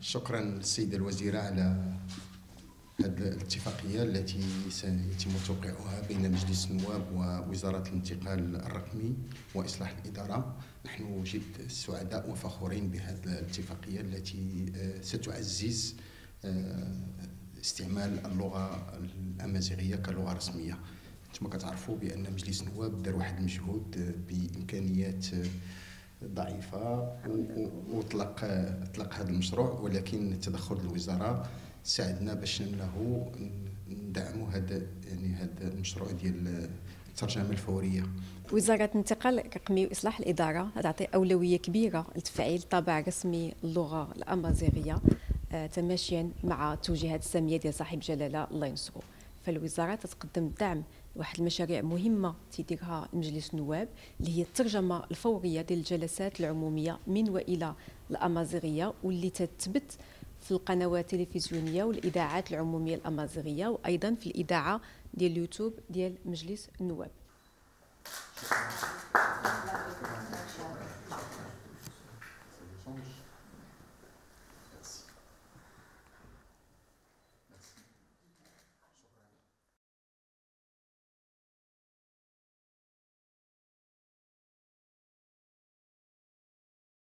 شكرا للسيدة الوزيرة على هذه الاتفاقية التي سيتم توقيعها بين مجلس النواب ووزارة الانتقال الرقمي وإصلاح الإدارة. نحن جد سعداء وفخورين بهذه الاتفاقية التي آه، ستعزز آه، استعمال اللغة الأمازيغية كلغة رسمية. كما كتعرفوا بأن مجلس النواب دار واحد المجهود بإمكانيات ضعيفة وطلق اطلق هذا المشروع ولكن تدخل الوزارة ساعدنا باش انه ندعموا هذا يعني هذا المشروع ديال الترجمة الفورية. وزارة الانتقال الرقمي وإصلاح الإدارة تعطي أولوية كبيرة لتفعيل طابع رسمي اللغة الأمازيغية آه، تماشيا مع التوجيهات السامية ديال صاحب جلالة الله ينصرو فالوزارة تتقدم دعم واحد المشاريع مهمة تيديرها مجلس النواب اللي هي الترجمة الفورية ديال الجلسات العمومية من وإلى الأمازيغية واللي تثبت في القنوات التلفزيونية والإذاعات العمومية الأمازيغية وأيضا في الإذاعة ديال اليوتيوب ديال مجلس النواب.